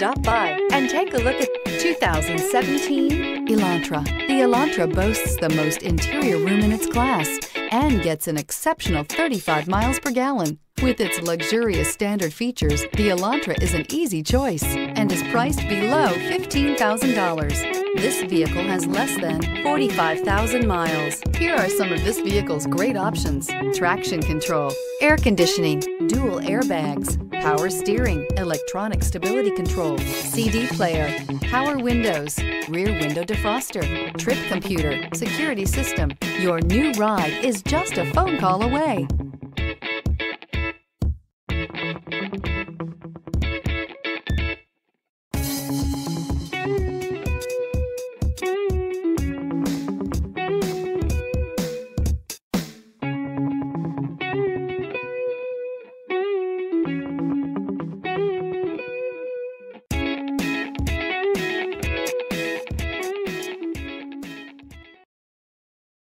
Stop by and take a look at 2017 Elantra. The Elantra boasts the most interior room in its class and gets an exceptional 35 miles per gallon. With its luxurious standard features, the Elantra is an easy choice and is priced below $15,000. This vehicle has less than 45,000 miles. Here are some of this vehicle's great options. Traction control, air conditioning, dual airbags, power steering, electronic stability control, CD player, power windows, rear window defroster, trip computer, security system. Your new ride is just a phone call away.